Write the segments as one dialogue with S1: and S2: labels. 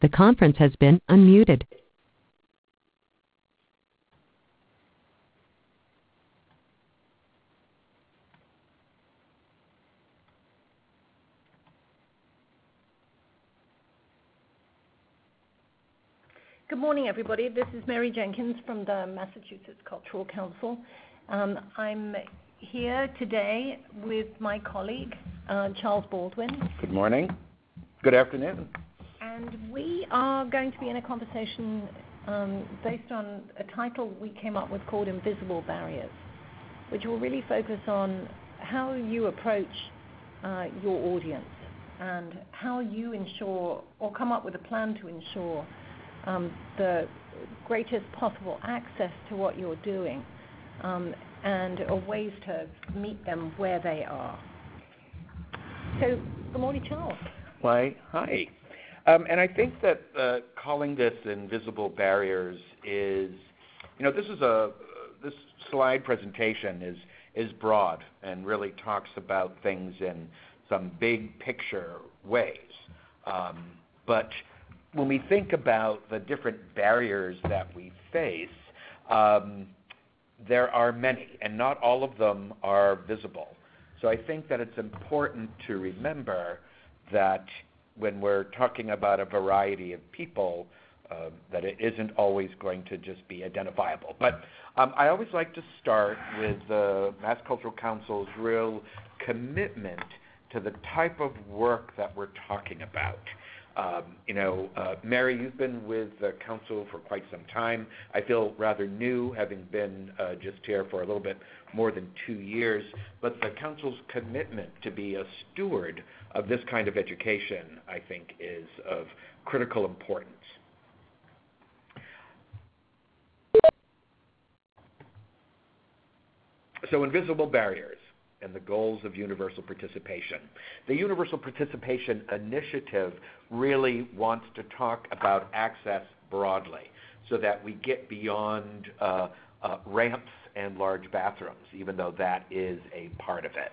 S1: The conference has been unmuted.
S2: Good morning, everybody. This is Mary Jenkins from the Massachusetts Cultural Council. Um, I'm here today with my colleague, uh, Charles Baldwin.
S3: Good morning. Good afternoon.
S2: And we are going to be in a conversation um, based on a title we came up with called Invisible Barriers, which will really focus on how you approach uh, your audience and how you ensure or come up with a plan to ensure um, the greatest possible access to what you're doing um, and ways to meet them where they are. So, good morning, Charles.
S3: Why, hi. Um, and I think that uh, calling this invisible barriers is, you know, this is a this slide presentation is is broad and really talks about things in some big picture ways. Um, but when we think about the different barriers that we face, um, there are many, and not all of them are visible. So I think that it's important to remember that when we're talking about a variety of people, uh, that it isn't always going to just be identifiable. But um, I always like to start with the Mass Cultural Council's real commitment to the type of work that we're talking about. Um, you know, uh, Mary, you've been with the council for quite some time. I feel rather new, having been uh, just here for a little bit more than two years. But the council's commitment to be a steward of this kind of education, I think, is of critical importance. So, invisible barriers and the goals of universal participation. The Universal Participation Initiative really wants to talk about access broadly so that we get beyond uh, uh, ramps and large bathrooms, even though that is a part of it.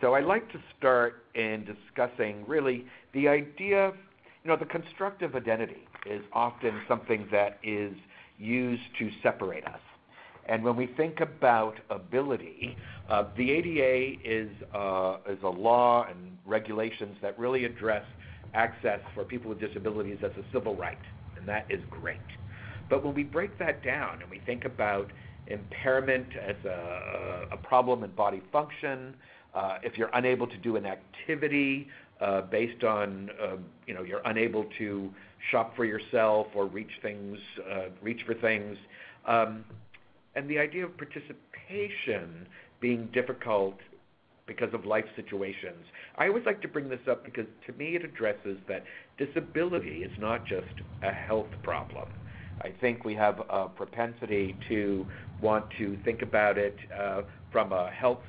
S3: So I'd like to start in discussing really the idea, you know, the constructive identity is often something that is used to separate us. And when we think about ability, uh, the ADA is, uh, is a law and regulations that really address access for people with disabilities as a civil right, and that is great. But when we break that down and we think about impairment as a, a problem in body function, uh, if you're unable to do an activity uh, based on, uh, you know, you're unable to shop for yourself or reach things, uh, reach for things, um, and the idea of participation being difficult because of life situations. I always like to bring this up because to me it addresses that disability is not just a health problem. I think we have a propensity to want to think about it uh, from a health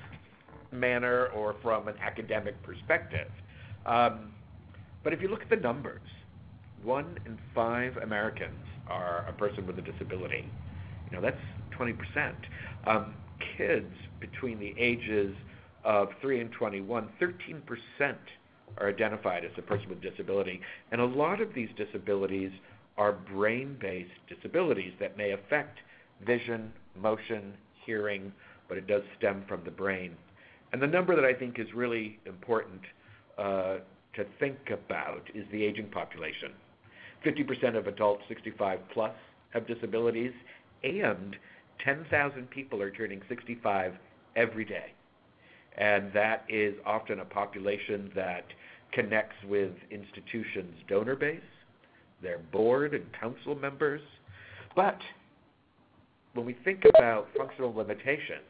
S3: manner or from an academic perspective. Um, but if you look at the numbers, one in five Americans are a person with a disability. You know, that's 20%. Um, kids between the ages of 3 and 21, 13% are identified as a person with disability. And a lot of these disabilities are brain based disabilities that may affect vision, motion, hearing, but it does stem from the brain. And the number that I think is really important uh, to think about is the aging population. 50% of adults 65 plus have disabilities, and 10,000 people are turning 65 every day. And that is often a population that connects with institutions' donor base, their board and council members. But when we think about functional limitations,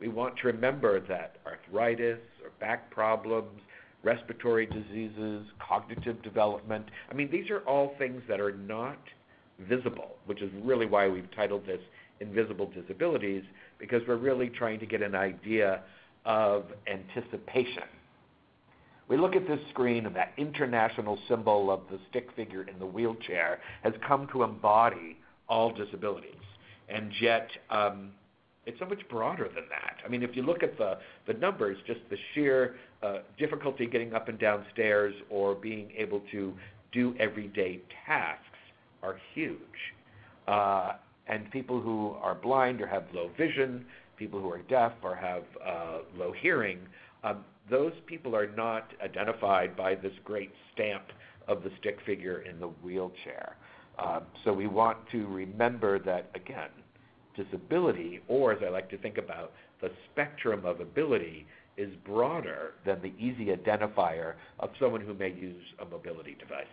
S3: we want to remember that arthritis or back problems, respiratory diseases, cognitive development, I mean, these are all things that are not visible, which is really why we've titled this invisible disabilities because we're really trying to get an idea of anticipation. We look at this screen, and that international symbol of the stick figure in the wheelchair has come to embody all disabilities. And yet, um, it's so much broader than that. I mean, if you look at the, the numbers, just the sheer uh, difficulty getting up and down stairs or being able to do everyday tasks are huge. Uh, and people who are blind or have low vision, people who are deaf or have uh, low hearing, um, those people are not identified by this great stamp of the stick figure in the wheelchair. Uh, so we want to remember that, again, disability, or as I like to think about, the spectrum of ability is broader than the easy identifier of someone who may use a mobility device.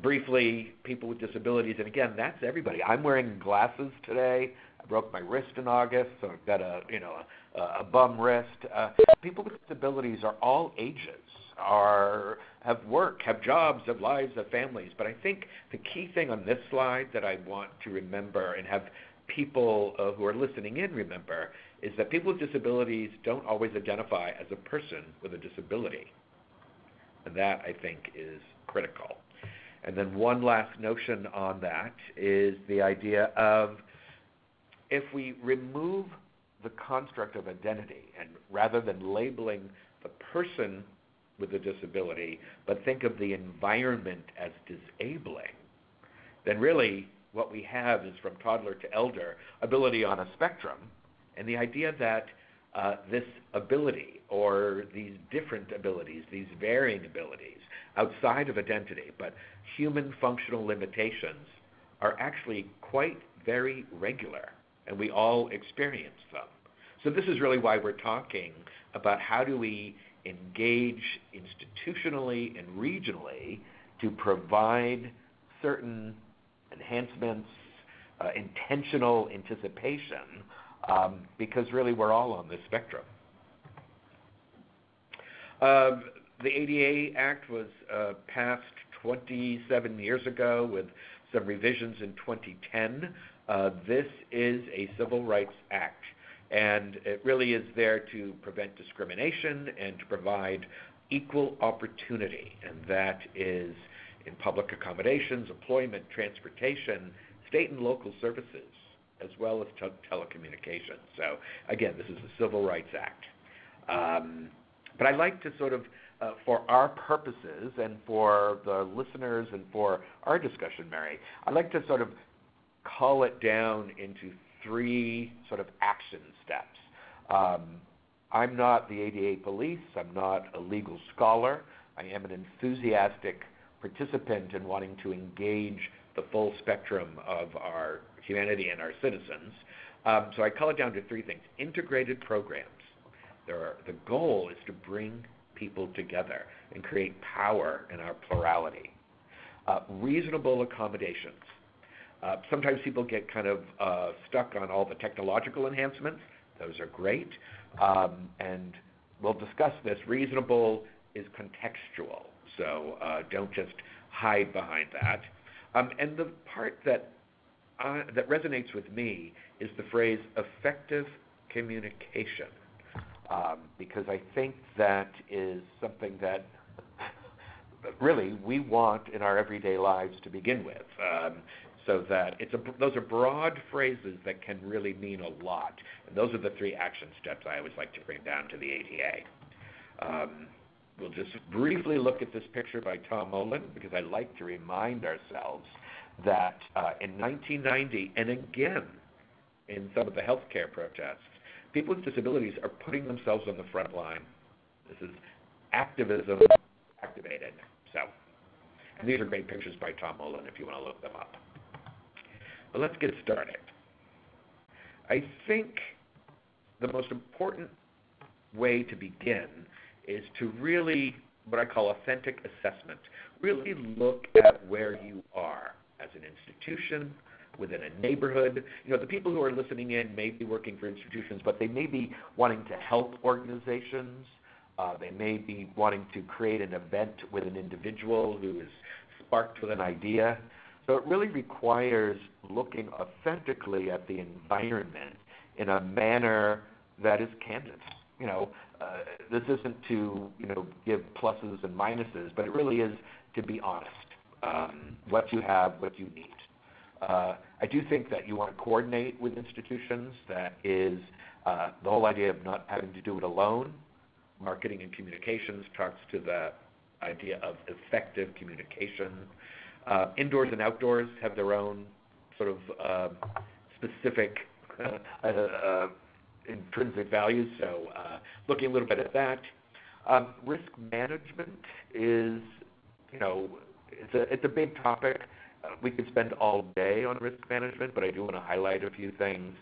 S3: Briefly, people with disabilities, and again, that's everybody. I'm wearing glasses today. I broke my wrist in August, so I've got a you know a, a bum wrist. Uh, people with disabilities are all ages, are have work, have jobs, have lives, have families. But I think the key thing on this slide that I want to remember and have people uh, who are listening in remember is that people with disabilities don't always identify as a person with a disability. And that, I think, is critical. And then one last notion on that is the idea of if we remove the construct of identity and rather than labeling the person with a disability, but think of the environment as disabling, then really what we have is from toddler to elder ability on a spectrum, and the idea that uh, this ability or these different abilities, these varying abilities outside of identity, but human functional limitations are actually quite very regular, and we all experience them. So this is really why we're talking about how do we engage institutionally and regionally to provide certain enhancements, uh, intentional anticipation, um, because really we're all on this spectrum. Uh, the ADA Act was uh, passed 27 years ago with some revisions in 2010. Uh, this is a civil rights act and it really is there to prevent discrimination and to provide equal opportunity, and that is in public accommodations, employment, transportation, state and local services, as well as te- telecommunications. So, again, this is a Civil Rights Act. Um, but I'd like to sort of, uh, for our purposes and for the listeners and for our discussion, Mary, I'd like to sort of call it down into three sort of action steps. Um, I'm not the ADA police. I'm not a legal scholar. I am an enthusiastic participant in wanting to engage the full spectrum of our humanity and our citizens. Um, so I call it down to three things integrated programs. Are, the goal is to bring people together and create power in our plurality. Uh, reasonable accommodations. Uh, sometimes people get kind of uh, stuck on all the technological enhancements. Those are great. Um, and we'll discuss this. Reasonable is contextual, so uh, don't just hide behind that. Um, and the part that that resonates with me is the phrase effective communication, um, because I think that is something that really we want in our everyday lives to begin with. Um, so that it's a, those are broad phrases that can really mean a lot. And those are the three action steps I always like to bring down to the ADA. Um, we'll just briefly look at this picture by Tom Olin because I like to remind ourselves that uh, in 1990 and again in some of the healthcare protests, people with disabilities are putting themselves on the front line. This is activism activated. So, and these are great pictures by Tom Olin if you want to look them up. But let's get started. I think the most important way to begin is to really, what I call authentic assessment, really look at where you are as an institution, within a neighborhood. You know, the people who are listening in may be working for institutions, but they may be wanting to help organizations. Uh, they may be wanting to create an event with an individual who is sparked with an idea. So it really requires looking authentically at the environment in a manner that is candid. You know, uh, this isn't to you know give pluses and minuses, but it really is to be honest. Um, what you have, what you need. I do think that you want to coordinate with institutions. That is uh, the whole idea of not having to do it alone. Marketing and communications talks to the idea of effective communication. Uh, indoors and outdoors have their own sort of uh, specific uh, uh, intrinsic values. So, looking a little bit at that. Um, risk management is, you know, it's a it's a big topic. We could spend all day on risk management, but I do want to highlight a few things.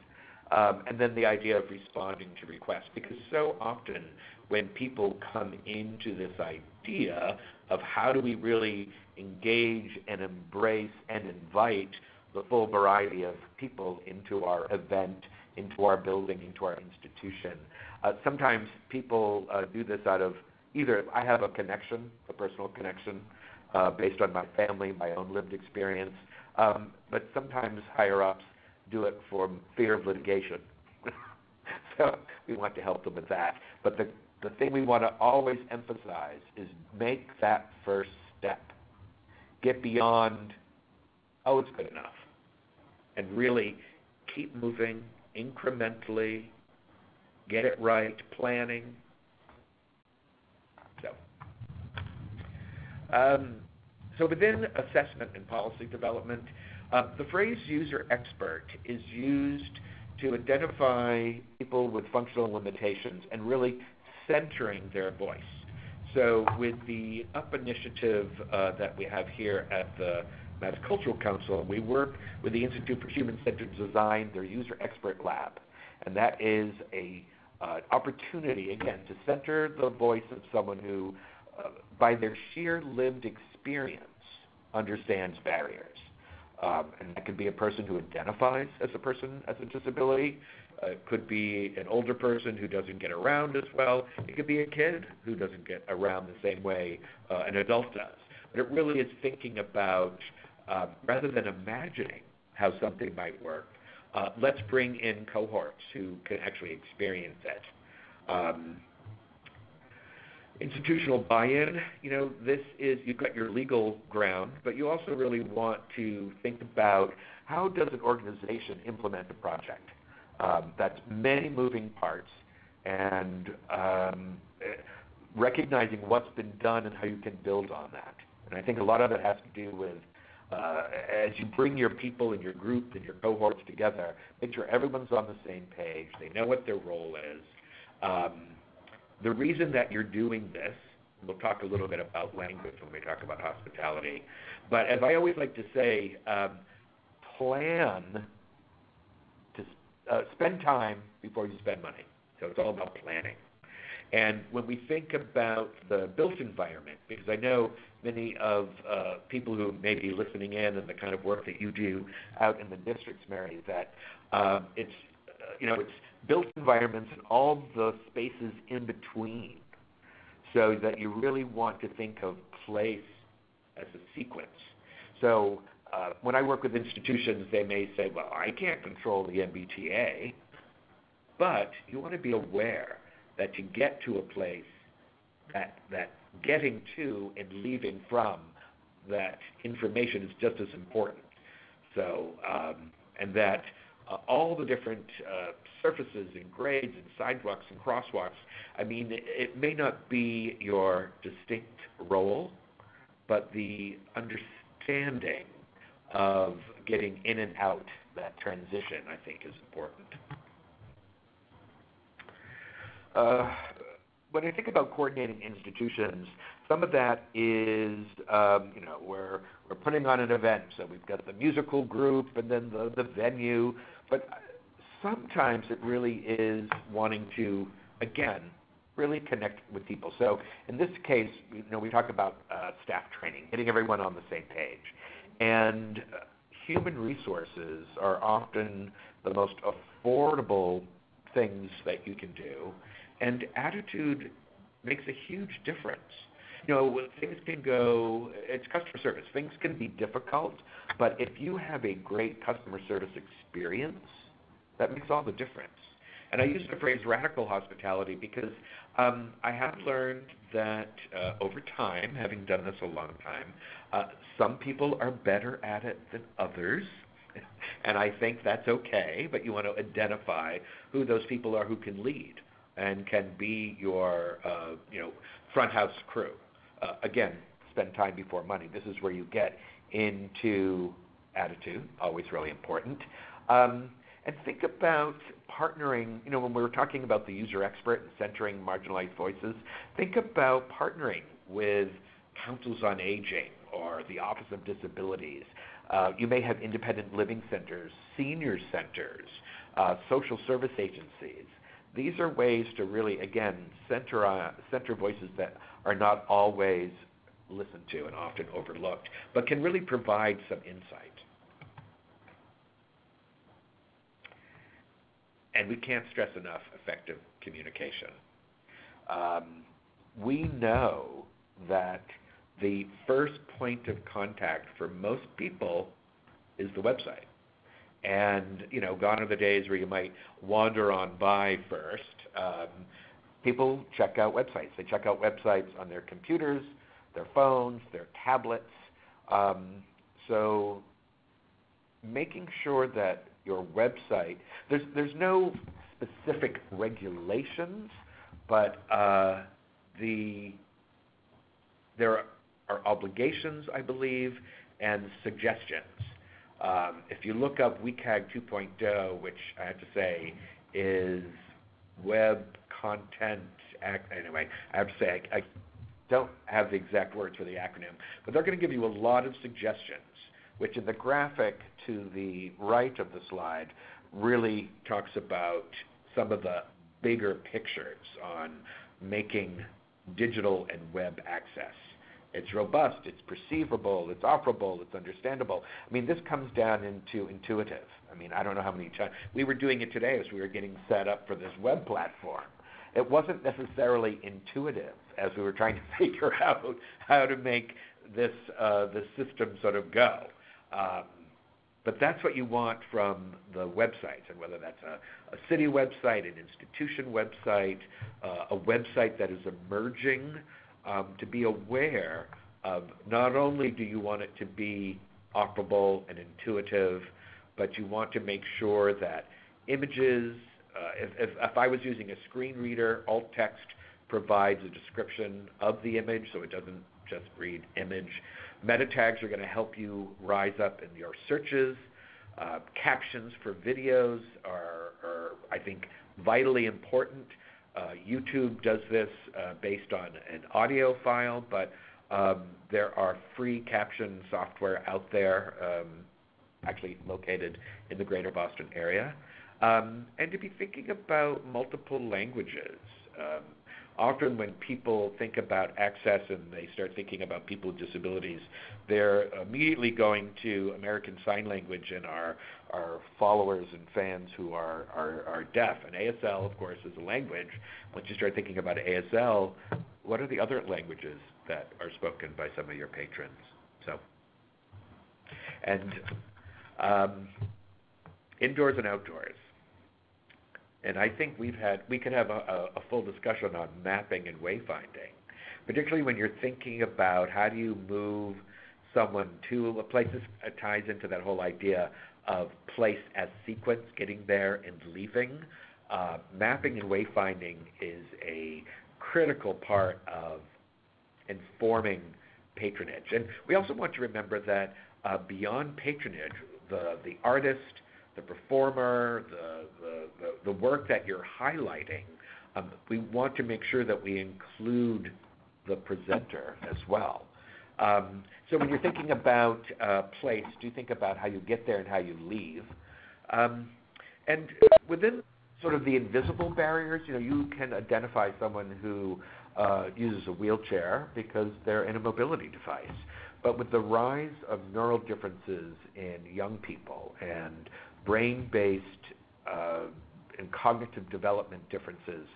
S3: Um, and then the idea of responding to requests, because so often when people come into this idea of how do we really engage and embrace and invite the full variety of people into our event, into our building, into our institution, uh, sometimes people uh, do this out of either I have a connection, a personal connection, uh, based on my family, my own lived experience. Um, but sometimes higher ups do it for fear of litigation. so we want to help them with that. But the, the thing we want to always emphasize is make that first step. Get beyond, oh, it's good enough. And really keep moving incrementally, get it right, planning, Um, so within assessment and policy development, uh, the phrase user expert is used to identify people with functional limitations and really centering their voice. So with the UP initiative uh, that we have here at the Mass Cultural Council, we work with the Institute for Human-Centered Design, their User Expert Lab. And that is an uh, opportunity, again, to center the voice of someone who by their sheer lived experience, understands barriers. Um, and that could be a person who identifies as a person as a disability. Uh, it could be an older person who doesn't get around as well. It could be a kid who doesn't get around the same way uh, an adult does. But it really is thinking about, um, rather than imagining how something might work, uh, let's bring in cohorts who can actually experience it. Um, institutional buy-in, you know, this is you've got your legal ground, but you also really want to think about how does an organization implement a project. Um, that's many moving parts, and um, recognizing what's been done and how you can build on that. And I think a lot of it has to do with uh, as you bring your people and your group and your cohorts together, make sure everyone's on the same page. They know what their role is. Um, the reason that you're doing this, we'll talk a little bit about language when we talk about hospitality, but as I always like to say, um, plan to uh, spend time before you spend money. So it's all about planning. And when we think about the built environment, because I know many of uh, people who may be listening in and the kind of work that you do out in the districts, Mary, that um, it's you know it's built environments and all the spaces in between so that you really want to think of place as a sequence. So uh, when I work with institutions, they may say, well, I can't control the MBTA, but you want to be aware that to get to a place, that, that getting to and leaving from that information is just as important. So, um, and that all the different uh, surfaces and grades and sidewalks and crosswalks. I mean, it, it may not be your distinct role, but the understanding of getting in and out that transition, I think, is important. Uh, when I think about coordinating institutions, some of that is, um, you know, we're, we're putting on an event. So we've got the musical group and then the, the venue. But sometimes it really is wanting to, again, really connect with people. So in this case, you know, we talk about uh, staff training, getting everyone on the same page. And uh, human resources are often the most affordable things that you can do. And attitude makes a huge difference you know, things can go, it's customer service. Things can be difficult, but if you have a great customer service experience, that makes all the difference. And I use the phrase radical hospitality because um, I have learned that uh, over time, having done this a long time, uh, some people are better at it than others. and I think that's okay, but you want to identify who those people are who can lead and can be your, uh, you know, front house crew. Uh, again, spend time before money. This is where you get into attitude, always really important. Um, and think about partnering, you know, when we were talking about the user expert and centering marginalized voices, think about partnering with councils on aging or the Office of Disabilities. Uh, you may have independent living centers, senior centers, uh, social service agencies. These are ways to really, again, center, uh, center voices that are not always listened to and often overlooked, but can really provide some insight. And we can't stress enough effective communication. Um, we know that the first point of contact for most people is the website. And you know, gone are the days where you might wander on by first. Um, people check out websites. They check out websites on their computers, their phones, their tablets. Um, so making sure that your website there's there's no specific regulations, but uh, the there are obligations, I believe, and suggestions. Um, if you look up WCAG 2.0, which I have to say is web content, anyway, I have to say I, I don't have the exact words for the acronym, but they're going to give you a lot of suggestions, which in the graphic to the right of the slide really talks about some of the bigger pictures on making digital and web access. It's robust, it's perceivable, it's operable, it's understandable. I mean, this comes down into intuitive. I mean, I don't know how many times we were doing it today as we were getting set up for this web platform. It wasn't necessarily intuitive as we were trying to figure out how to make this uh, the system sort of go. Um, but that's what you want from the websites, and whether that's a, a city website, an institution website, uh, a website that is emerging, um, to be aware of not only do you want it to be operable and intuitive, but you want to make sure that images, if, if, if I was using a screen reader, alt text provides a description of the image so it doesn't just read image. Meta tags are going to help you rise up in your searches. Uh, captions for videos are, are, I think, vitally important. Uh, YouTube does this uh, based on an audio file, but um, there are free caption software out there, um, actually located in the greater Boston area. Um, and to be thinking about multiple languages. Um, often when people think about access and they start thinking about people with disabilities, they're immediately going to American Sign Language and our, our followers and fans who are, are, are deaf. And ASL, of course, is a language. Once you start thinking about ASL, what are the other languages that are spoken by some of your patrons? So, and um, indoors and outdoors and I think we've had we could have a, a, full discussion on mapping and wayfinding, particularly when you're thinking about how do you move someone to a place that ties into that whole idea of place as sequence, getting there and leaving. Uh, mapping and wayfinding is a critical part of informing patronage. And we also want to remember that uh, beyond patronage, the, the artist, the performer, the, the, the, work that you're highlighting, um, we want to make sure that we include the presenter as well. Um, so when you're thinking about uh, place, do you think about how you get there and how you leave. Um, and within sort of the invisible barriers, you know, you can identify someone who uh, uses a wheelchair because they're in a mobility device. But with the rise of neural differences in young people and brain-based uh, and cognitive development differences.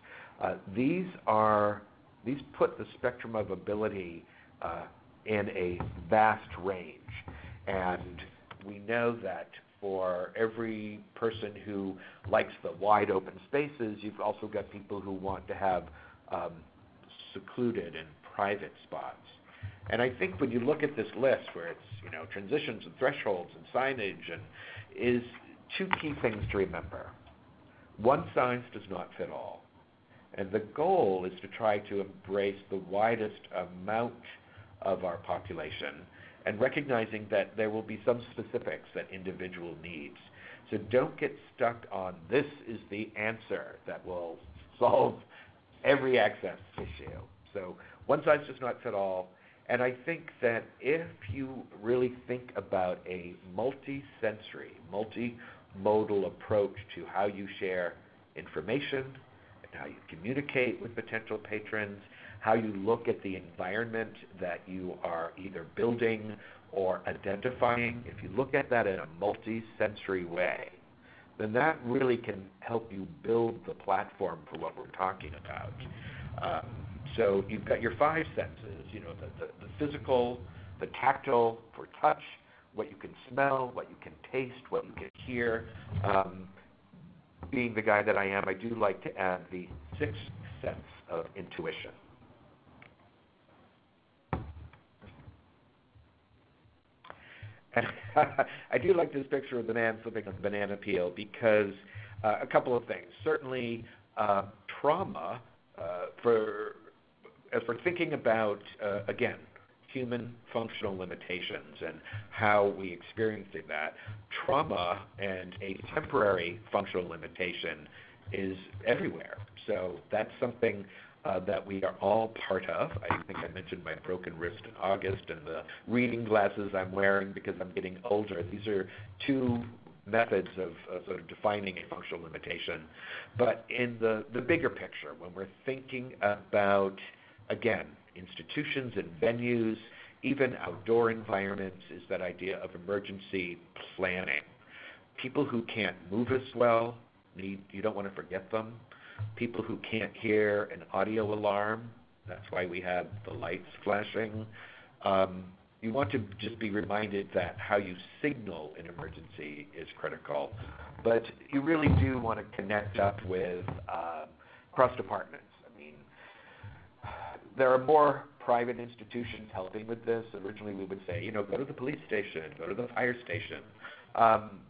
S3: Uh, these are these put the spectrum of ability uh, in a vast range, and we know that for every person who likes the wide open spaces, you've also got people who want to have um, secluded and private spots. And I think when you look at this list where it's, you know, transitions and thresholds and signage and is two key things to remember. One size does not fit all. And the goal is to try to embrace the widest amount of our population and recognizing that there will be some specifics that individual needs. So don't get stuck on this is the answer that will solve every access issue. So one size does not fit all. And I think that if you really think about a multi-sensory, multimodal approach to how you share information and how you communicate with potential patrons, how you look at the environment that you are either building or identifying, if you look at that in a multi-sensory way, then that really can help you build the platform for what we're talking about. Um, so you've got your five senses, you know, the, the, the physical, the tactile for touch, what you can smell, what you can taste, what you can hear. Um, being the guy that I am, I do like to add the sixth sense of intuition. I do like this picture of the man flipping a banana peel because uh, a couple of things. Certainly, uh, trauma uh, for as we're thinking about uh, again human functional limitations and how we experiencing that, trauma and a temporary functional limitation is everywhere. So that's something uh, that we are all part of. I think I mentioned my broken wrist in August and the reading glasses I'm wearing because I'm getting older. These are two methods of, of sort of defining a functional limitation. But in the, the bigger picture, when we're thinking about, again, institutions and venues, even outdoor environments, is that idea of emergency planning. People who can't move as well, need, you don't want to forget them people who can't hear an audio alarm. That's why we have the lights flashing. Um, you want to just be reminded that how you signal an emergency is critical. But you really do want to connect up with uh, cross departments. There are more private institutions helping with this. Originally, we would say, you know, go to the police station, go to the fire station. Um,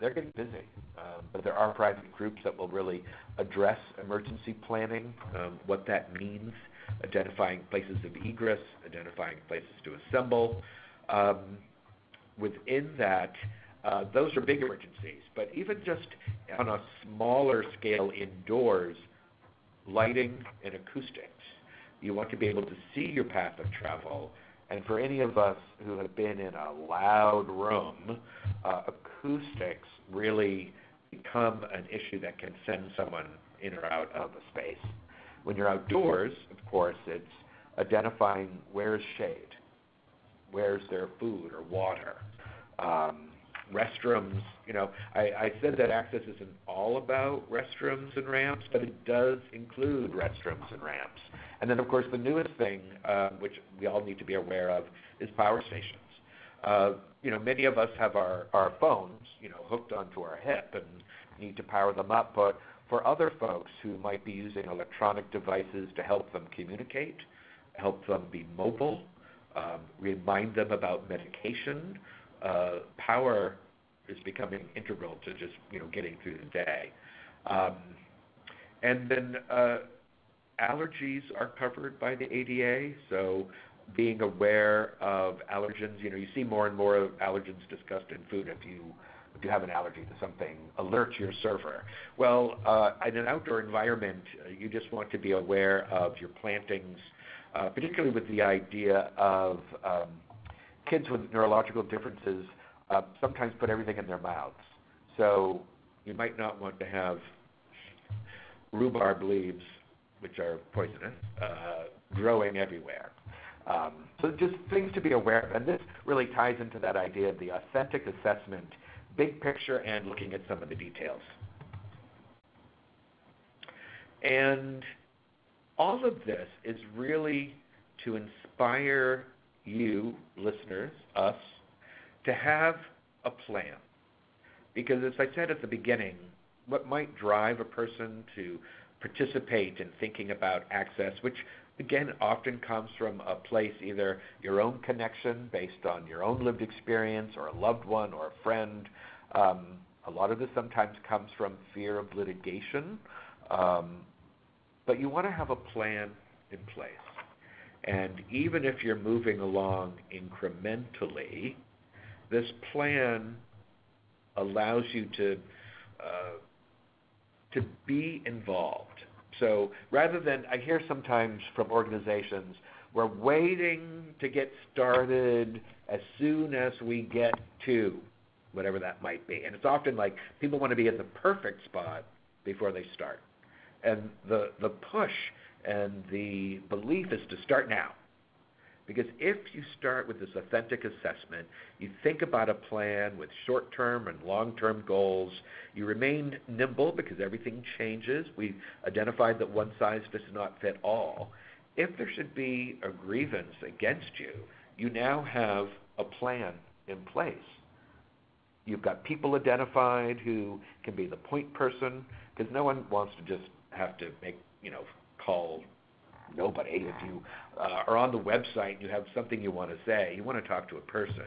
S3: they're getting busy. Um, but there are private groups that will really address emergency planning, um, what that means, identifying places of egress, identifying places to assemble. Um, within that, uh, those are big emergencies, but even just on a smaller scale indoors, lighting and acoustics. You want to be able to see your path of travel. And for any of us who have been in a loud room, uh, acoustics really become an issue that can send someone in or out of a space. When you're outdoors, of course, it's identifying where's shade, where's their food or water. Um, restrooms, you know, I, I said that access isn't all about restrooms and ramps, but it does include restrooms and ramps. And then, of course, the newest thing, uh, which we all need to be aware of, is power stations. Uh, you know, many of us have our, our phones, you know, hooked onto our hip and need to power them up. But for other folks who might be using electronic devices to help them communicate, help them be mobile, um, remind them about medication, power is becoming integral to just you know getting through the day. Um, and then uh, allergies are covered by the ADA, so being aware of allergens. You know, you see more and more of allergens discussed in food. If you if you have an allergy to something, alert your server. Well, uh, in an outdoor environment, uh, you just want to be aware of your plantings, uh, particularly with the idea of um, kids with neurological differences uh, sometimes put everything in their mouths. So you might not want to have rhubarb leaves, which are poisonous, uh, growing everywhere. Um, so just things to be aware of. And this really ties into that idea of the authentic assessment, big picture, and looking at some of the details. And all of this is really to inspire you, listeners, us, to have a plan. Because as I said at the beginning, what might drive a person to participate in thinking about access, which again, often comes from a place either your own connection based on your own lived experience or a loved one or a friend. Um, a lot of this sometimes comes from fear of litigation. Um, but you want to have a plan in place. And even if you're moving along incrementally, this plan allows you to uh, to be involved. So rather than I hear sometimes from organizations, we're waiting to get started as soon as we get to whatever that might be. And it's often like people want to be at the perfect spot before they start. And the the push and the belief is to start now. Because if you start with this authentic assessment, you think about a plan with short term and long term goals, you remain nimble because everything changes. We've identified that one size does not fit all. If there should be a grievance against you, you now have a plan in place. You've got people identified who can be the point person because no one wants to just have to make, you know, call nobody. If you uh, are on the website and you have something you want to say, you want to talk to a person.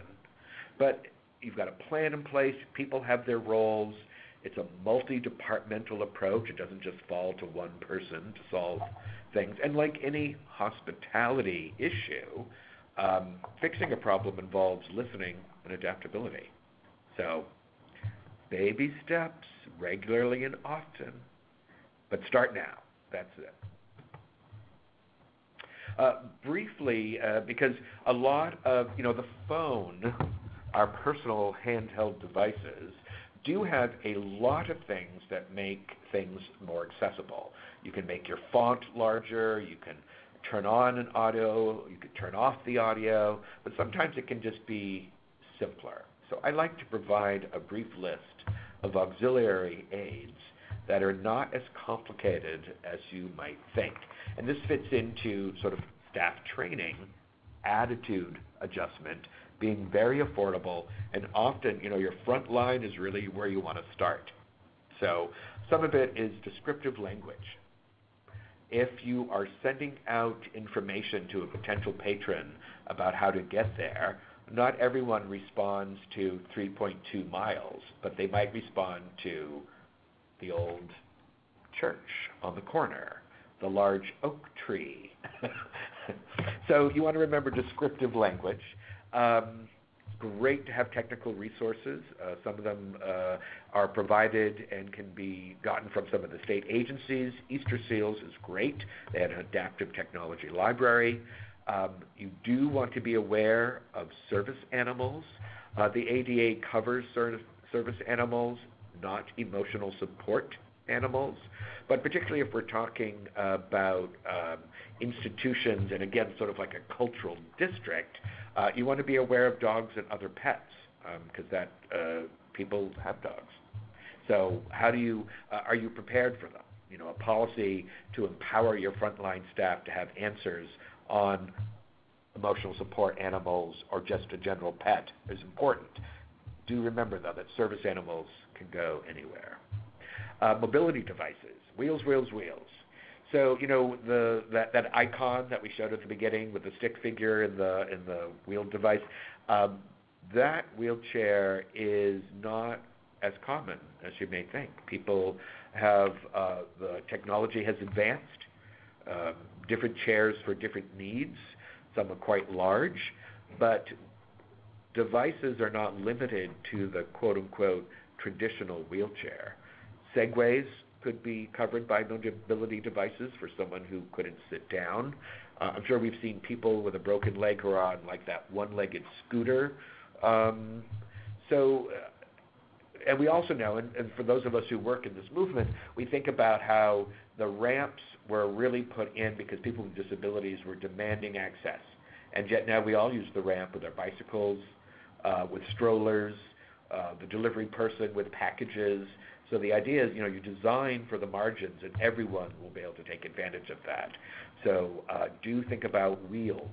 S3: But you've got a plan in place, people have their roles. It's a multi departmental approach. It doesn't just fall to one person to solve things. And like any hospitality issue, um, fixing a problem involves listening and adaptability. So, baby steps, regularly and often, but start now. That's it. Uh, briefly, uh, because a lot of, you know, the phone, our personal handheld devices, do have a lot of things that make things more accessible. You can make your font larger, you can turn on an audio, you can turn off the audio, but sometimes it can just be simpler. So I like to provide a brief list of auxiliary aids that are not as complicated as you might think. And this fits into sort of staff training, attitude adjustment, being very affordable, and often, you know, your front line is really where you want to start. So some of it is descriptive language. If you are sending out information to a potential patron about how to get there, not everyone responds to 3.2 miles, but they might respond to the old church on the corner, the large oak tree. so you want to remember descriptive language. Um, great to have technical resources. Uh, some of them uh, are provided and can be gotten from some of the state agencies. Easter Seals is great. They have an adaptive technology library. Um, you do want to be aware of service animals. Uh, the ADA covers service animals, not emotional support animals. But particularly if we're talking about um, institutions and again, sort of like a cultural district, uh, you want to be aware of dogs and other pets because um, that uh, people have dogs. So how do you uh, are you prepared for them? You know, a policy to empower your frontline staff to have answers on emotional support animals or just a general pet is important. Do remember, though, that service animals can go anywhere. Uh, mobility devices, wheels, wheels, wheels. So you know the that, that icon that we showed at the beginning with the stick figure and the in the wheel device, um, that wheelchair is not as common as you may think. People have uh, the technology has advanced, um, different chairs for different needs. Some are quite large, but devices are not limited to the quote unquote traditional wheelchair. Segways could be covered by mobility devices for someone who couldn't sit down. Uh, I'm sure we've seen people with a broken leg who are on like that one-legged scooter. Um, so, uh, and we also know, and, and for those of us who work in this movement, we think about how the ramps were really put in because people with disabilities were demanding access. And yet now we all use the ramp with our bicycles, uh, with strollers, uh, the delivery person with packages. So the idea is, you know, you design for the margins, and everyone will be able to take advantage of that. So uh, do think about wheels.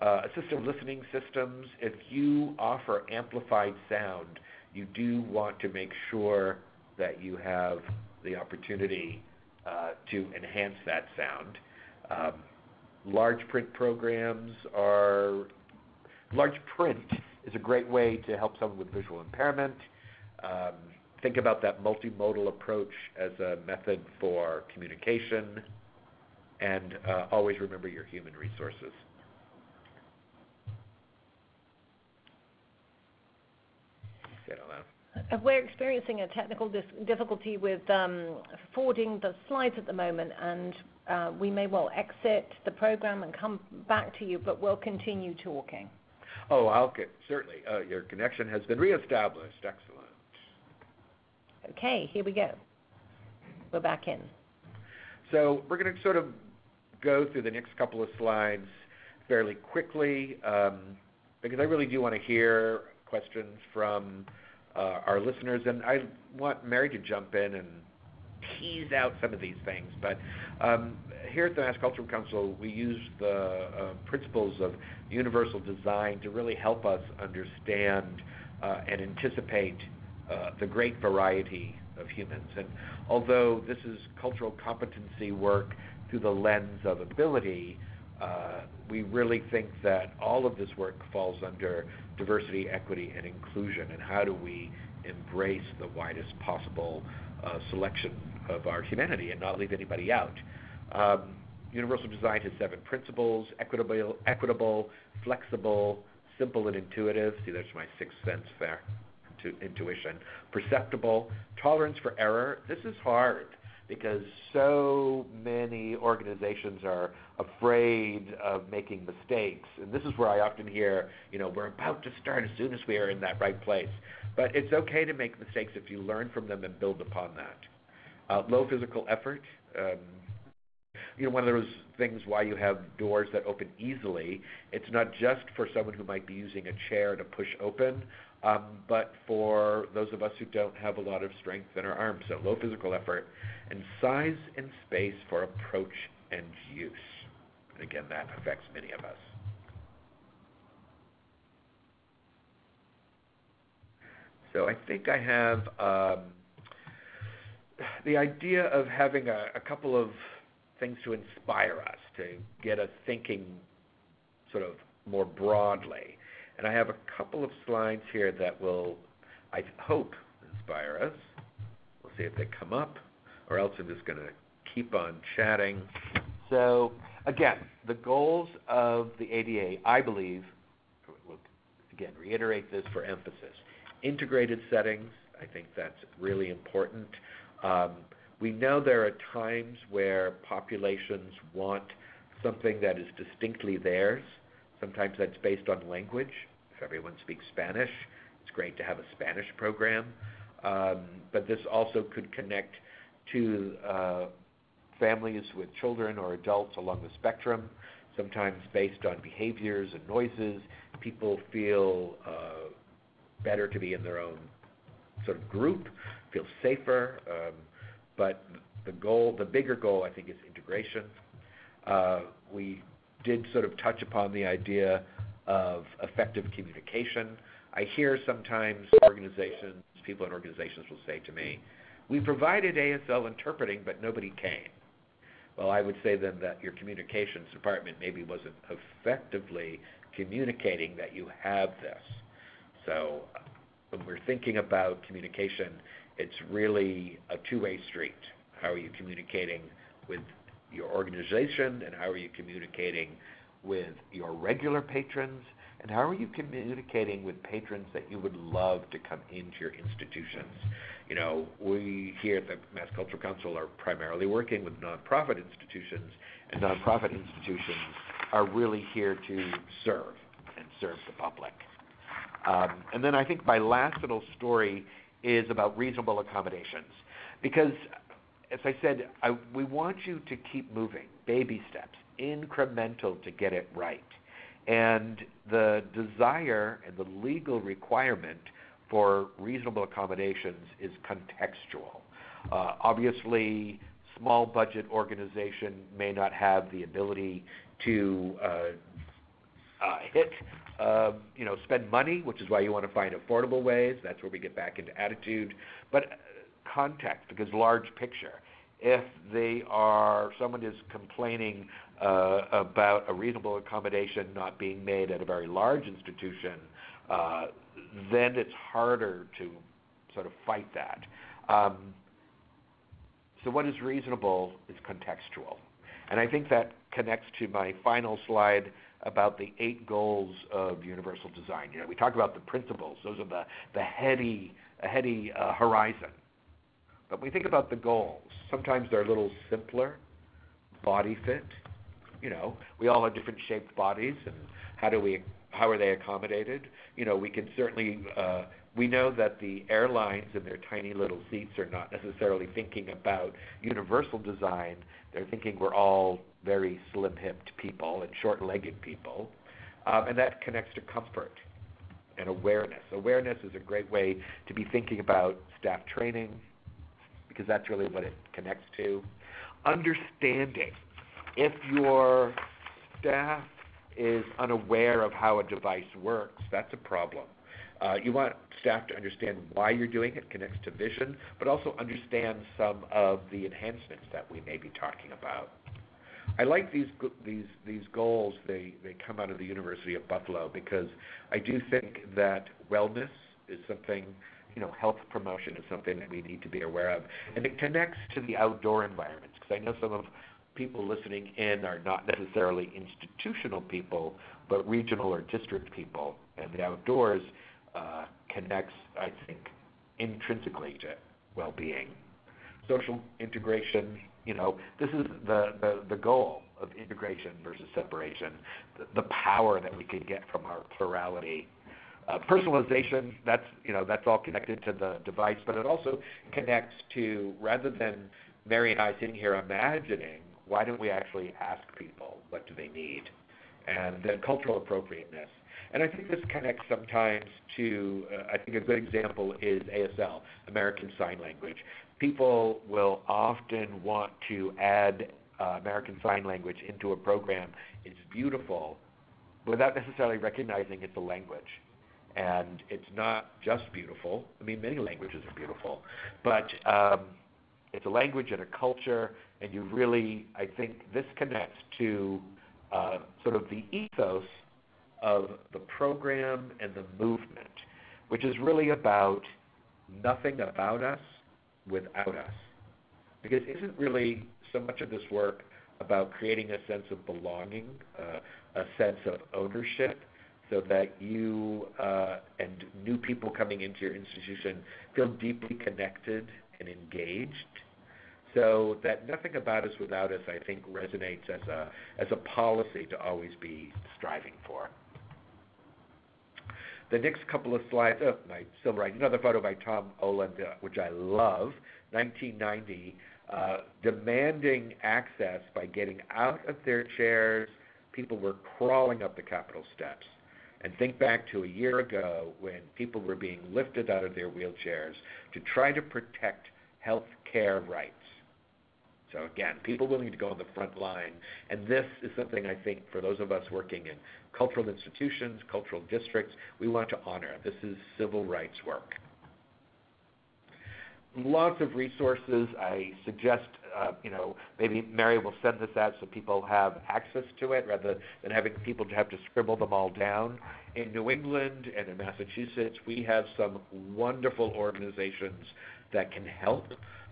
S3: Uh, assistive listening systems, if you offer amplified sound, you do want to make sure that you have the opportunity uh, to enhance that sound. Um, large print programs are large print is a great way to help someone with visual impairment. Um, think about that multimodal approach as a method for communication, and uh, always remember your human resources.
S2: Uh, we're experiencing a technical dis- difficulty with um, forwarding the slides at the moment, and uh, we may well exit the program and come back to you, but we'll continue talking.
S3: Oh, okay, certainly. Uh, your connection has been reestablished. Excellent.
S2: Okay, here we go. We're back in.
S3: So we're going to sort of go through the next couple of slides fairly quickly um, because I really do want to hear questions from uh, our listeners, and I want Mary to jump in and tease out some of these things. But um, here at the Mass Cultural Council, we use the uh, principles of universal design to really help us understand uh, and anticipate the great variety of humans. And although this is cultural competency work through the lens of ability, uh, we really think that all of this work falls under diversity, equity, and inclusion, and how do we embrace the widest possible uh, selection of our humanity and not leave anybody out. Um, universal design has seven principles: equitable, equitable, flexible, simple, and intuitive. See, there's my sixth sense there, intuition. Perceptible, tolerance for error. This is hard because so many organizations are afraid of making mistakes. And this is where I often hear, you know, we're about to start as soon as we are in that right place. But it's okay to make mistakes if you learn from them and build upon that. Uh, low physical effort. Um, you know, one of those things why you have doors that open easily, it's not just for someone who might be using a chair to push open, but for those of us who don't have a lot of strength in our arms. So low physical effort and size and space for approach and use. And again, that affects many of us. So I think I have um, the idea of having a, a couple of things to inspire us, to get us thinking sort of more broadly. And I have a couple of slides here that will, I hope, inspire us. We'll see if they come up, or else I'm just going to keep on chatting. So, again, the goals of the ADA, I believe, we'll again reiterate this for emphasis integrated settings, I think that's really important. Um, we know there are times where populations want something that is distinctly theirs. Sometimes that's based on language. Everyone speaks Spanish, it's great to have a Spanish program. Um, but this also could connect to uh, families with children or adults along the spectrum, sometimes based on behaviors and noises. People feel uh, better to be in their own sort of group, feel safer. Um, but the goal, the bigger goal, I think, is integration. Uh, we did sort of touch upon the idea of effective communication. I hear sometimes organizations, people in organizations will say to me, we provided ASL interpreting, but nobody came. Well, I would say then that your communications department maybe wasn't effectively communicating that you have this. So when we're thinking about communication, it's really a two-way street. How are you communicating with your organization, and how are you communicating with your regular patrons, and how are you communicating with patrons that you would love to come into your institutions? You know, we here at the Mass Cultural Council are primarily working with nonprofit institutions, and nonprofit institutions are really here to serve and serve the public. Um, and then I think my last little story is about reasonable accommodations. Because, as I said, I, we want you to keep moving, baby steps, incremental to get it right. And the desire and the legal requirement for reasonable accommodations is contextual. Uh, obviously, small budget organization may not have the ability to uh, uh, hit uh, you know, spend money, which is why you want to find affordable ways. That's where we get back into attitude. But uh, context, because large picture. If they are someone is complaining uh, about a reasonable accommodation not being made at a very large institution, uh, then it's harder to sort of fight that. Um, so what is reasonable is contextual. And I think that connects to my final slide about the eight goals of universal design. You know, we talk about the principles; those are the the heady, heady uh, horizon. But when we think about the goals, sometimes they're a little simpler. Body fit. You know, we all have different shaped bodies, and how do we how are they accommodated? You know, we can certainly uh, we know that the airlines and their tiny little seats are not necessarily thinking about universal design. They're thinking we're all very slim hipped people and short legged people. Um, and that connects to comfort and awareness. Awareness is a great way to be thinking about staff training because that's really what it connects to. Understanding. If your staff is unaware of how a device works, that's a problem. Uh, you want staff to understand why you're doing it, connects to vision, but also understand some of the enhancements that we may be talking about. I like these these these goals. They they come out of the University of Buffalo because I do think that wellness is something, you know, health promotion is something that we need to be aware of, and it connects to the outdoor environments. Because I know some of people listening in are not necessarily institutional people, but regional or district people, and the outdoors uh, connects, I think, intrinsically to well-being. Social integration, you know, this is the, the, the goal of integration versus separation, the, the power that we can get from our plurality. Uh, personalization, that's, you know, that's all connected to the device, but it also connects to, rather than Mary and I sitting here imagining, why don't we actually ask people what do they need? And then cultural appropriateness. And I think this connects sometimes to, uh, I think a good example is ASL, American Sign Language people will often want to add uh, American Sign Language into a program. It's beautiful without necessarily recognizing it's a language. And it's not just beautiful. I mean, many languages are beautiful, but um, it's a language and a culture, and you really, I think, this connects to uh, sort of the ethos of the program and the movement, which is really about nothing about us without us. Because isn't really so much of this work about creating a sense of belonging, uh, a sense of ownership, so that you uh, and new people coming into your institution feel deeply connected and engaged? So that nothing about us without us, I think, resonates as a as a policy to always be striving for. The next couple of slides, oh, my right, another photo by Tom Olin, uh, which I love, 1990, uh, demanding access by getting out of their chairs. People were crawling up the Capitol steps. And think back to a year ago when people were being lifted out of their wheelchairs to try to protect health care rights. So again, people willing to go on the front line. And this is something I think for those of us working in cultural institutions, cultural districts, we want to honor. This is civil rights work. Lots of resources. I suggest, uh, you know, maybe Mary will send this out so people have access to it rather than having people have to scribble them all down. In New England and in Massachusetts, we have some wonderful organizations that can help.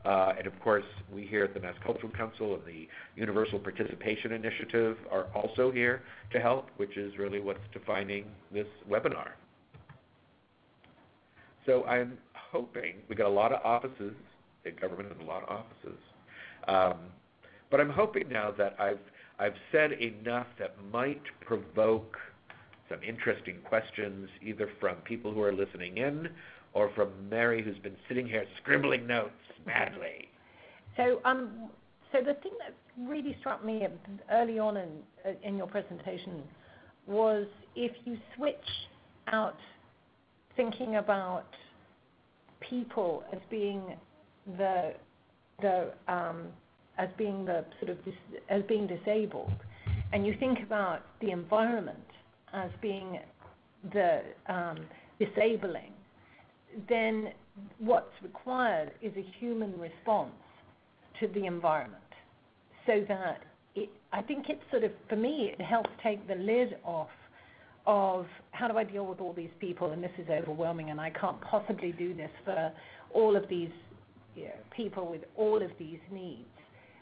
S3: Uh, and of course, we here at the Mass Cultural Council and the Universal Participation Initiative are also here to help, which is really what's defining this webinar. So I'm hoping we got a lot of offices. Big government has a lot of offices, um, but I'm hoping now that I've I've said enough that might provoke some interesting questions, either from people who are listening in or from Mary, who's been sitting here scribbling notes madly.
S2: So, um, so the thing that really struck me early on in, in your presentation was if you switch out thinking about people as being the the um, as being the sort of dis, as being disabled, and you think about the environment as being the um, disabling, then what's required is a human response to the environment. So that it, I think it's sort of, for me, it helps take the lid off of how do I deal with all these people and this is overwhelming and I can't possibly do this for all of these you know, people with all of these needs.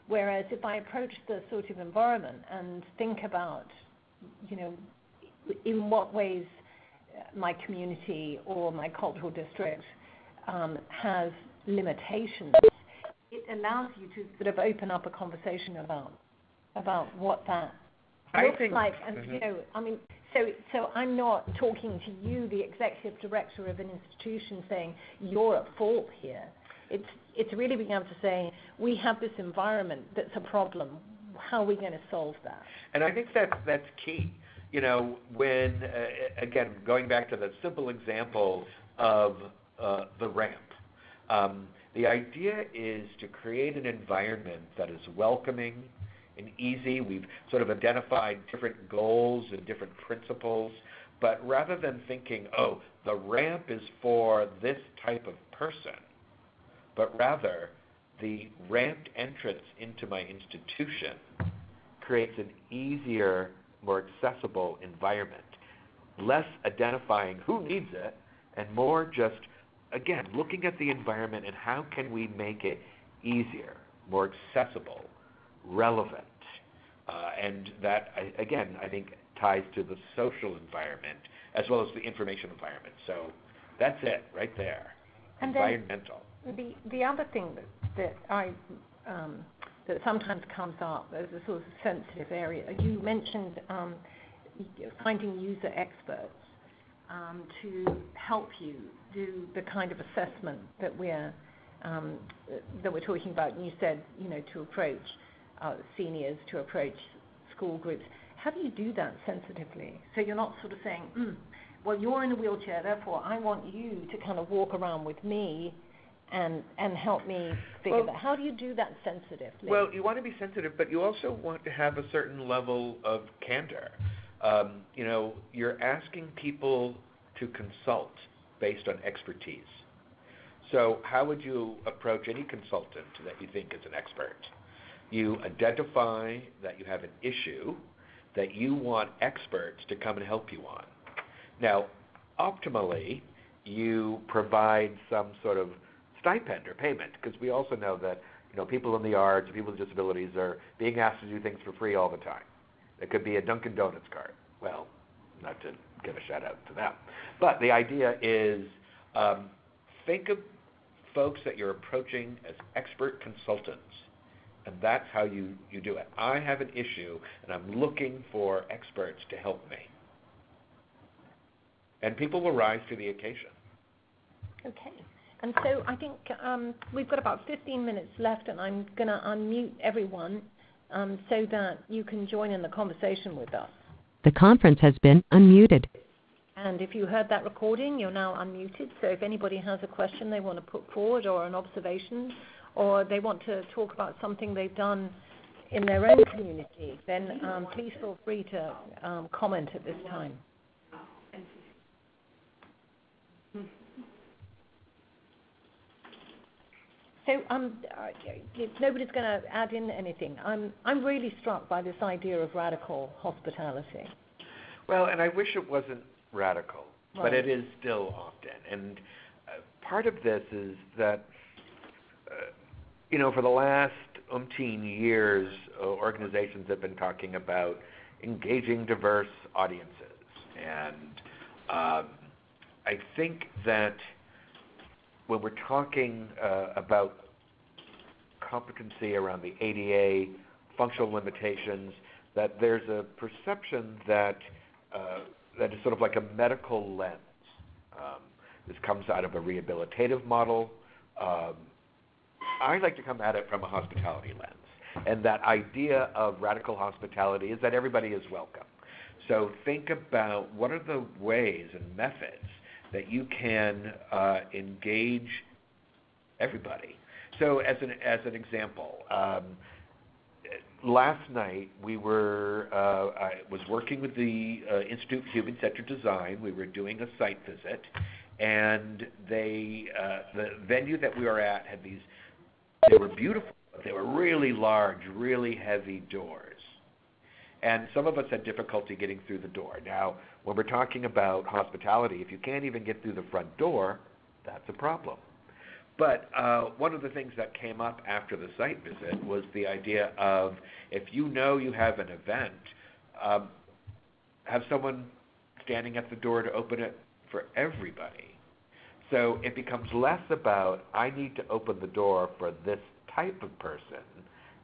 S2: Whereas if I approach the sort of environment and think about, you know, in what ways my community or my cultural district um, has limitations, it allows you to sort of open up a conversation about about what that looks
S3: think-
S2: like. And
S3: Mhm.
S2: you know, I mean, so so I'm not talking to you, the executive director of an institution, saying you're at fault here. It's it's really being able to say we have this environment that's a problem. How are we going to solve that?
S3: And I think that's that's key. You know, when uh, again going back to the simple example of uh, the ramp, um, the idea is to create an environment that is welcoming and easy. We've sort of identified different goals and different principles, but rather than thinking, oh, the ramp is for this type of person, but rather the ramped entrance into my institution creates an easier, more accessible environment. Less identifying who needs it, and more just, again, looking at the environment and how can we make it easier, more accessible, relevant. Uh, and that, again, I think ties to the social environment as well as the information environment. So that's it right there.
S2: And
S3: Environmental.
S2: The the other thing that that I um, that sometimes comes up as a sort of sensitive area, you mentioned um, finding user experts um, to help you do the kind of assessment that we're um, that we're talking about. And you said, you know, to approach uh, seniors, to approach school groups. How do you do that sensitively? So you're not sort of saying, mm, well, you're in a wheelchair, therefore I want you to kind of walk around with me and and help me figure
S3: Well-
S2: that. How do you do that sensitively?
S3: Well, you want to be sensitive, but you also want to have a certain level of candor. Um, you know, you're asking people to consult based on expertise. So, how would you approach any consultant that you think is an expert? You identify that you have an issue that you want experts to come and help you on. Now, optimally, you provide some sort of stipend or payment because we also know that you know people in the arts, people with disabilities are being asked to do things for free all the time. It could be a Dunkin' Donuts card. Well, not to give a shout out to them, but the idea is um, think of folks that you're approaching as expert consultants, and that's how you you do it. I have an issue, and I'm looking for experts to help me, and people will rise to the occasion.
S2: Okay. And so I think um, we've got about 15 minutes left, and I'm going to unmute everyone um, so that you can join in the conversation with us.
S1: The conference has been unmuted.
S2: And if you heard that recording, you're now unmuted. So if anybody has a question they want to put forward or an observation, or they want to talk about something they've done in their own community, then um, please feel free to um, comment at this time. So um, if nobody's going to add in anything. I'm I'm really struck by this idea of radical hospitality.
S3: Well, and I wish it wasn't radical, but it is still often. And uh, part of this is that, uh, you know, for the last umpteen years, uh, organizations have been talking about engaging diverse audiences. And um, I think that when we're talking uh, about competency around the ADA, functional limitations, that there's a perception that uh, that is sort of like a medical lens. Um, this comes out of a rehabilitative model. Um, I like to come at it from a hospitality lens. And that idea of radical hospitality is that everybody is welcome. So think about what are the ways and methods that you can uh, engage everybody. So as an as an example, um, last night we were uh, I was working with the uh, Institute for Human Centered Design. We were doing a site visit, and they uh, the venue that we were at had these. They were beautiful, but They were really large, really heavy doors. And some of us had difficulty getting through the door. Now, when we're talking about hospitality, if you can't even get through the front door, that's a problem. But uh, one of the things that came up after the site visit was the idea of if you know you have an event, um, have someone standing at the door to open it for everybody. So it becomes less about, I need to open the door for this type of person,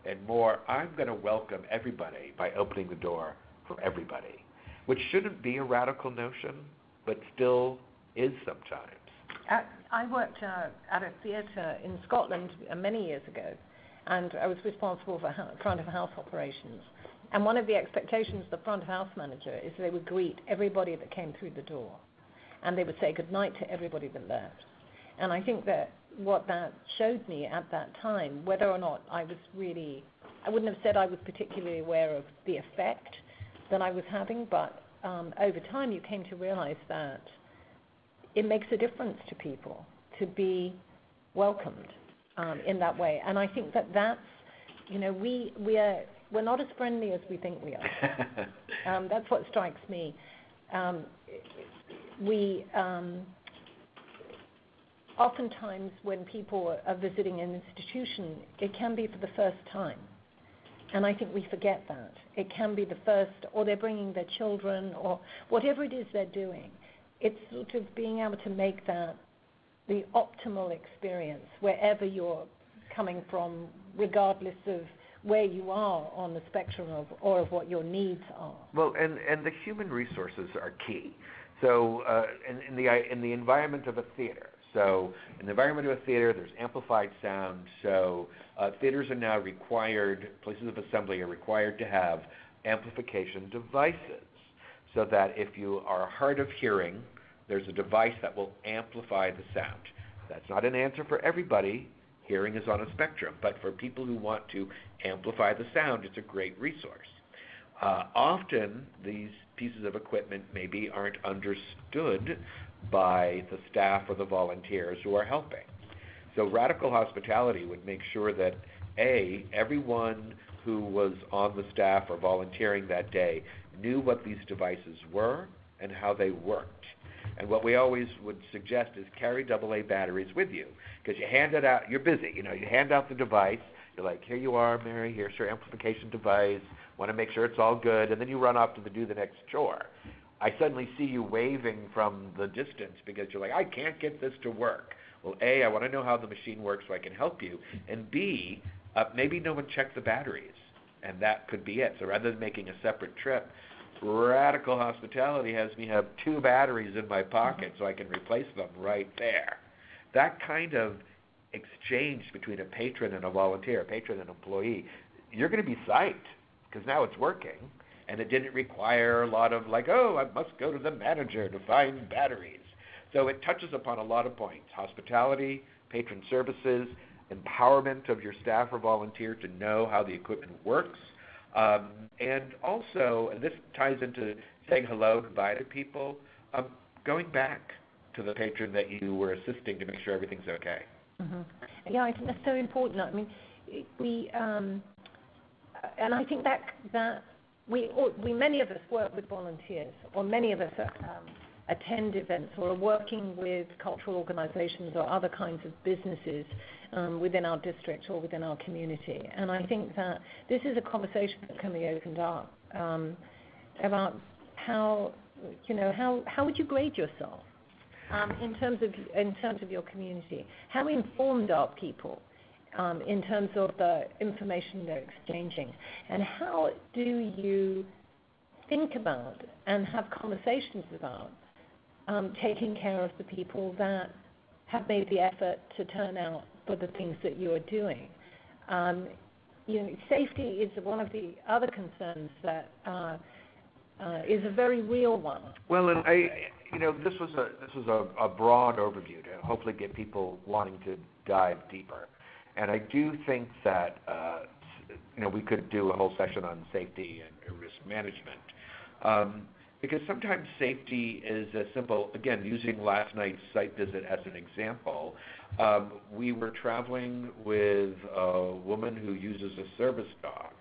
S3: and more, I'm going to welcome everybody by opening the door for everybody, which shouldn't be a radical notion, but still is sometimes.
S2: I worked uh, at a theatre in Scotland uh, many years ago, and I was responsible for front of house operations. And one of the expectations of the front of house manager is they would greet everybody that came through the door, and they would say goodnight to everybody that left. And I think that what that showed me at that time, whether or not I was really, I wouldn't have said I was particularly aware of the effect that I was having, but um, over time you came to realize that it makes a difference to people to be welcomed um, in that way. And I think that that's, you know, we we are we're not as friendly as we think we are. um, that's what strikes me. Um, we um, oftentimes when people are visiting an institution, it can be for the first time. And I think we forget that. It can be the first, or they're bringing their children, or whatever it is they're doing. It's sort of being able to make that the optimal experience wherever you're coming from, regardless of where you are on the spectrum of or of what your needs are.
S3: Well, and and the human resources are key. So uh, in, in the in the environment of a theater, so in the environment of a theater, there's amplified sound. So uh, theaters are now required, places of assembly are required to have amplification devices, so that if you are hard of hearing, there's a device that will amplify the sound. That's not an answer for everybody. Hearing is on a spectrum, but for people who want to amplify the sound, it's a great resource. Uh, often, these pieces of equipment maybe aren't understood by the staff or the volunteers who are helping. So Radical Hospitality would make sure that A, everyone who was on the staff or volunteering that day knew what these devices were and how they worked. And what we always would suggest is carry AA batteries with you because you hand it out, you're busy, you know, you hand out the device, you're like, here you are, Mary, here's your amplification device, want to make sure it's all good, and then you run off to the, do the next chore. I suddenly see you waving from the distance because you're like, I can't get this to work. Well, A, I want to know how the machine works so I can help you. And B, uh, maybe no one checked the batteries. And that could be it. So rather than making a separate trip, Radical Hospitality has me have two batteries in my pocket so I can replace them right there. That kind of exchange between a patron and a volunteer, a patron and employee, you're going to be psyched because now it's working and it didn't require a lot of like, oh, I must go to the manager to find batteries. So it touches upon a lot of points: hospitality, patron services, empowerment of your staff or volunteer to know how the equipment works, um, and also, and this ties into saying hello, goodbye to people, um, going back to the patron that you were assisting to make sure everything's okay.
S2: Mm-hmm. Yeah, I think that's so important. I mean, we, um, and I think that that we, we many of us work with volunteers, or many of us um, attend events, or are working with cultural organisations or other kinds of businesses um, within our district or within our community. And I think that this is a conversation that can be opened up um, about how, you know, how how would you grade yourself um, in terms of in terms of your community? How informed are people? Um, in terms of the information they're exchanging? And how do you think about and have conversations about um, taking care of the people that have made the effort to turn out for the things that you are doing? Um, you know, safety is one of the other concerns that uh, uh, is a very real one.
S3: Well, and I, you know, this was a this was a, a broad overview to hopefully get people wanting to dive deeper. And I do think that uh, you know we could do a whole session on safety and risk management. Um, because sometimes safety is as simple. Again, using last night's site visit as an example, um, we were traveling with a woman who uses a service dog,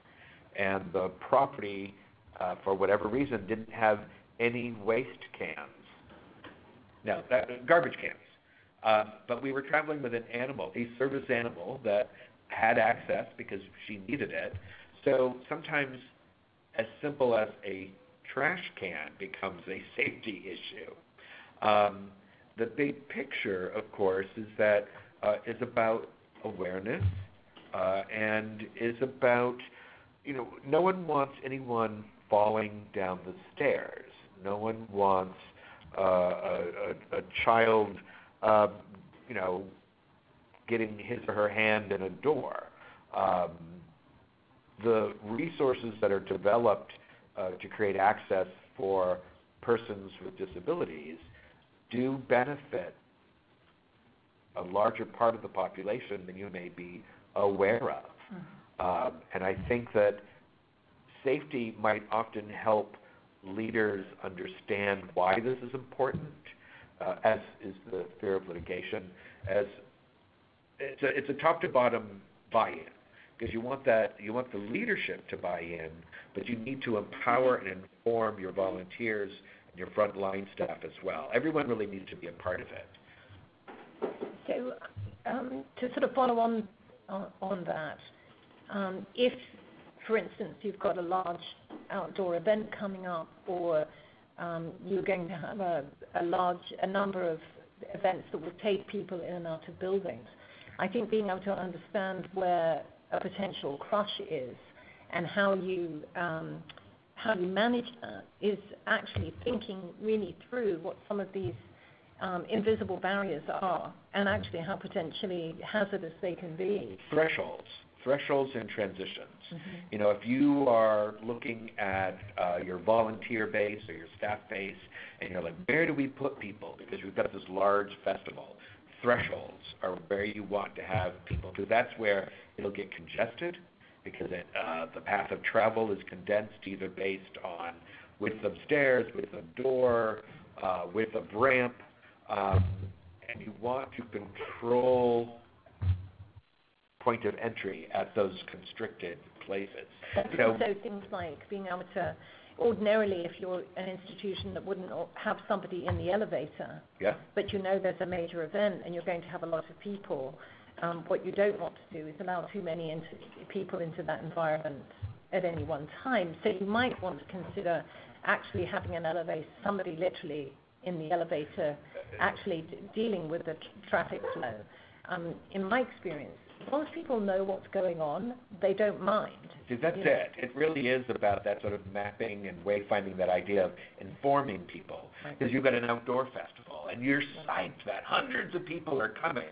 S3: and the property, uh, for whatever reason, didn't have any waste cans. No, that, garbage cans. Uh, but we were traveling with an animal, a service animal that had access because she needed it. So sometimes, as simple as a trash can becomes a safety issue. Um, the big picture, of course, is that uh, is about awareness uh, and is about you know no one wants anyone falling down the stairs. No one wants uh, a, a, a child, uh, you know, getting his or her hand in a door. Um, the resources that are developed uh, to create access for persons with disabilities do benefit a larger part of the population than you may be aware of. Mm-hmm. Um, and I think that safety might often help leaders understand why this is important, as is the fear of litigation, as it's a, it's a top to bottom buy-in because you want that you want the leadership to buy in, but you need to empower and inform your volunteers and your frontline staff as well. Everyone really needs to be a part of it.
S2: So, um, to sort of follow on uh, on that, um, if, for instance, you've got a large outdoor event coming up, or you're going to have a, large a number of events that will take people in and out of buildings, I think being able to understand where a potential crush is and how you um, how you manage that is actually thinking really through what some of these um, invisible barriers are and actually how potentially hazardous they can be.
S3: Thresholds, thresholds and transitions.
S2: Mm-hmm.
S3: You know, if you are looking at uh, your volunteer base or your staff base and you're like, where do we put people? Because we've got this large festival thresholds are where you want to have people because that's where it'll get congested because it, uh, the path of travel is condensed either based on width of stairs, width of door, uh, width of ramp, um, and you want to control point of entry at those constricted places.
S2: So things like being able to ordinarily, if you're an institution that wouldn't have somebody in the elevator,
S3: yeah.
S2: but you know there's a major event and you're going to have a lot of people, um, what you don't want to do is allow too many into, people into that environment at any one time. So you might want to consider actually having an elevator, somebody literally in the elevator, actually d- dealing with the tr- traffic flow. Um, in my experience, as long as people know what's going on, they don't mind.
S3: See, that's
S2: you know?
S3: it. It really is about that sort of mapping and wayfinding that idea of informing people. Because right. you've got an outdoor festival, and you're psyched that hundreds of people are coming.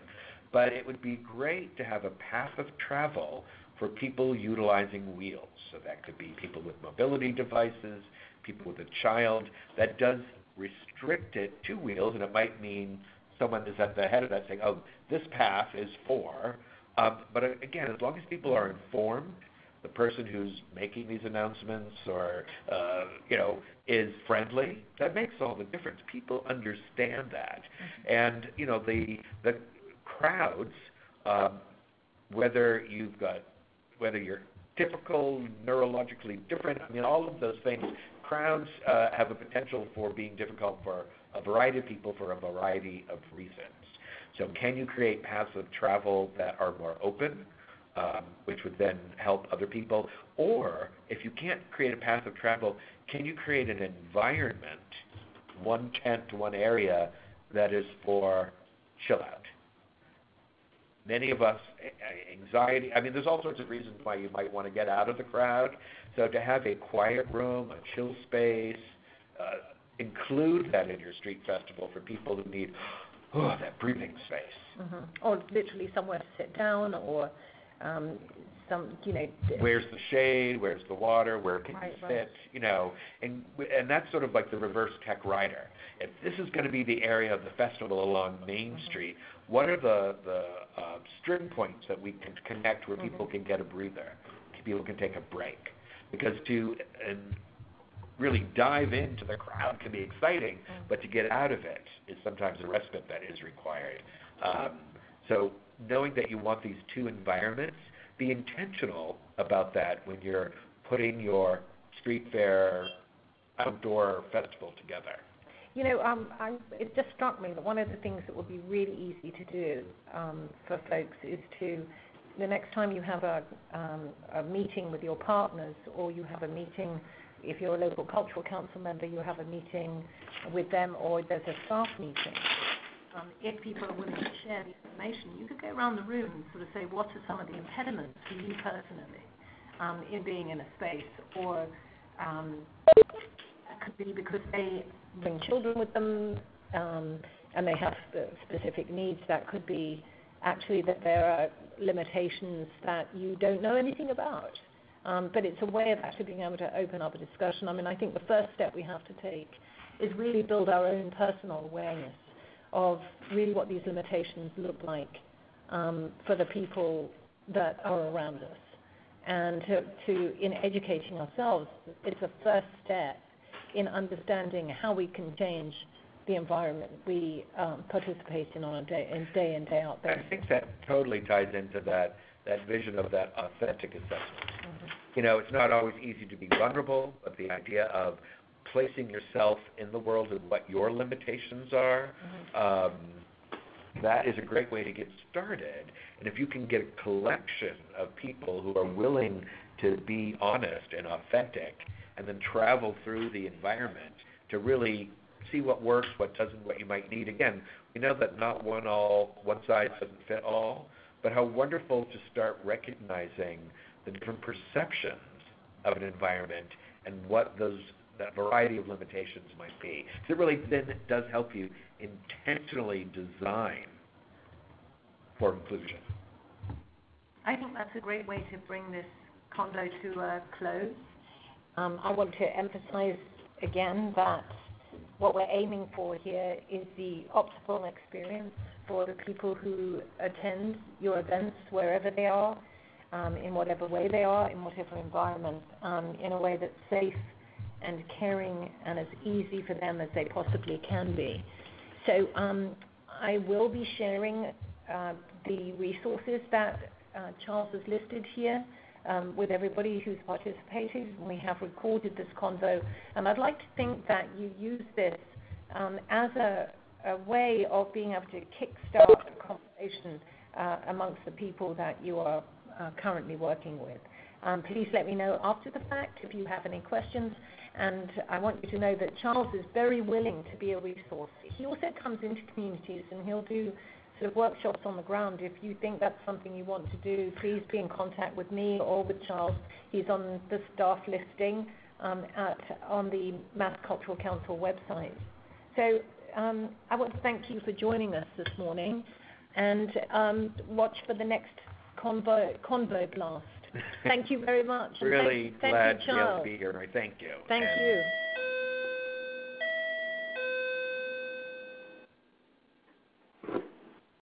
S3: But it would be great to have a path of travel for people utilizing wheels. So that could be people with mobility devices, people with a child. That does restrict it to wheels, and it might mean someone is at the head of that saying, oh, this path is for um, but again, as long as people are informed, the person who's making these announcements or uh, you know is friendly, that makes all the difference. People understand that, mm-hmm. and you know the the crowds, um, whether you've got whether you're typical, neurologically different, I mean all of those things. Crowds uh, have a potential for being difficult for a variety of people for a variety of reasons. So can you create paths of travel that are more open, um, which would then help other people? Or if you can't create a path of travel, can you create an environment, one tent, one area, that is for chill out? Many of us, anxiety, I mean, there's all sorts of reasons why you might want to get out of the crowd. So to have a quiet room, a chill space, uh, include that in your street festival for people who need oh, that breathing space.
S2: Mm-hmm. Or literally somewhere to sit down, or um, some, you know.
S3: Where's the shade? Where's the water? Where can
S2: right,
S3: you
S2: sit?
S3: Right. You know, and and that's sort of like the reverse tech rider. If this is going to be the area of the festival along Main mm-hmm. Street, what are the the uh, string points that we can connect where mm-hmm. people can get a breather, people can take a break? Because to and really dive into the crowd can be exciting, but to get out of it is sometimes a respite that is required. Um, so knowing that you want these two environments, be intentional about that when you're putting your street fair outdoor festival together.
S2: You know, um, I, it just struck me that one of the things that would be really easy to do um, for folks is to, the next time you have a, um, a meeting with your partners, or you have a meeting, if you're a local cultural council member, you have a meeting with them, or there's a staff meeting. Um, if people are willing to share the information, you could go around the room and sort of say, what are some of the impediments for you personally um, in being in a space, or um, that could be because they bring children with them um, and they have specific needs. That could be actually that there are limitations that you don't know anything about. Um, but it's a way of actually being able to open up a discussion. I mean, I think the first step we have to take is really build our own personal awareness of really what these limitations look like um, for the people that are around us. And to, to, in educating ourselves, it's a first step in understanding how we can change the environment we um, participate in on a day in, day in day out
S3: I think that totally ties into that, that vision of that authentic assessment. You know, it's not always easy to be vulnerable, but the idea of placing yourself in the world and what your limitations are, um, that is a great way to get started. And if you can get a collection of people who are willing to be honest and authentic, and then travel through the environment to really see what works, what doesn't, what you might need. Again, we know that not one all one size doesn't fit all, but how wonderful to start recognizing the different perceptions of an environment and what those that variety of limitations might be. So it really then does help you intentionally design for inclusion.
S2: I think that's a great way to bring this condo to a close. Um, I want to emphasize again that what we're aiming for here is the optimal experience for the people who attend your events wherever they are, um, in whatever way they are, in whatever environment, um, in a way that's safe and caring and as easy for them as they possibly can be. So um, I will be sharing uh, the resources that uh, Charles has listed here um, with everybody who's participated. We have recorded this convo, and I'd like to think that you use this um, as a, a, way of being able to kickstart a conversation uh, amongst the people that you are currently working with. Um, please let me know after the fact if you have any questions. And I want you to know that Charles is very willing to be a resource. He also comes into communities and he'll do sort of workshops on the ground. If you think that's something you want to do, please be in contact with me or with Charles. He's on the staff listing um, at, on the Mass Cultural Council website. So um, I want to thank you for joining us this morning and um, watch for the next convo, convo blast. Thank you very much.
S3: really
S2: thank,
S3: glad to be able to be here. Thank you.
S2: Thank you.